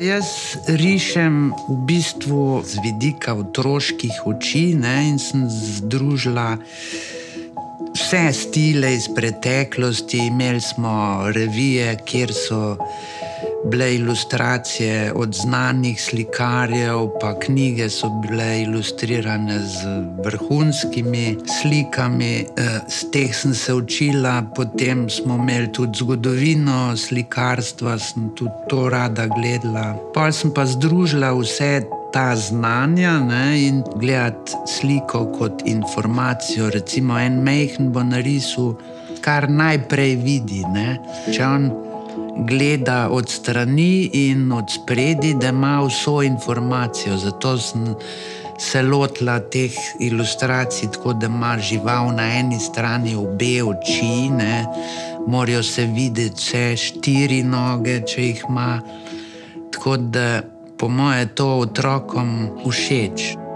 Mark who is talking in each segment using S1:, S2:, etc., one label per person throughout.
S1: Jaz rišem v bistvu z vidika otroških oči ne, in sem združila vse stile iz preteklosti. Imeli smo revije, kjer so bile ilustracije od znanih slikarjev, pa knjige so bile ilustrirane z vrhunskimi slikami. Z eh, teh sem se učila, potem smo imeli tudi zgodovino slikarstva, sem tudi to rada gledala. Pa sem pa združila vse. Ta znanja ne, in gledati sliko kot informacijo. Recimo, en mehen bo narisal, kar najprej vidi. Ne. Če on gleda od strani in od spredi, da ima vso informacijo. Zato sem se lotila teh ilustracij, tako da ima žival na eni strani obe oči, ne? morajo se videti vse štiri noge, če jih ima. Tako da po mojem to otrokom všeč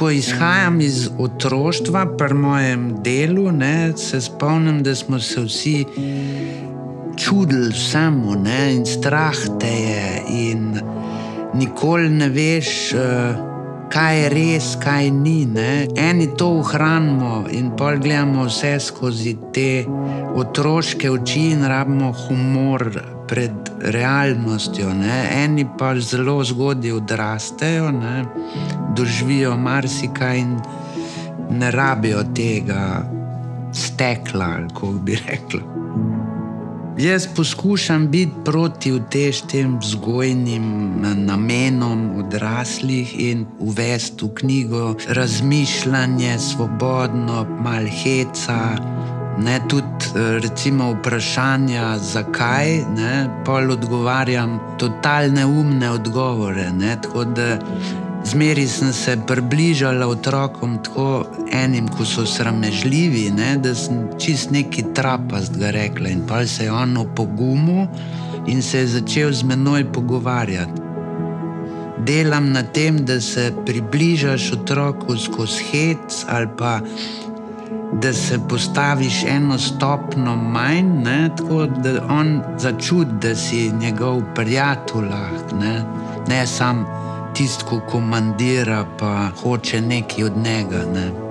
S1: ko izhajam iz otroštva, pri mojem delu, ne, se spomnim, da smo se vsi čudili samo ne, in strah te je, in nikoli ne veš. Uh, Kaj je res, kaj ni. Ne? Eni to ohranimo in pol gledamo vse skozi te otroške oči in rabimo humor pred realnostjo. Ne? Eni pa zelo zgodaj odrastejo, ne? doživijo marsikaj in ne rabijo tega stekla, kako bi rekli. Jaz poskušam biti proti tem vzgojnim namenom odraslih in uvesti v knjigo razmišljanje, svobodno, malheca. Ne, tudi recimo vprašanja, zakaj, ne, pol odgovarjam totalne umne odgovore. Ne, tako da zmeri sem se približala otrokom, tako enim, ko so sramežljivi, ne, da sem čist neki trapast ga rekla. In pa se je on opogumil in se je začel z menoj pogovarjati. Delam na tem, da se približaš otroku skozi hec ali pa da se postaviš eno stopno manj, ne, tako da on začuti, da si njegov prijatelj, ne, ne samo tisto, ko komandira, pa hoče nekaj od njega. Ne.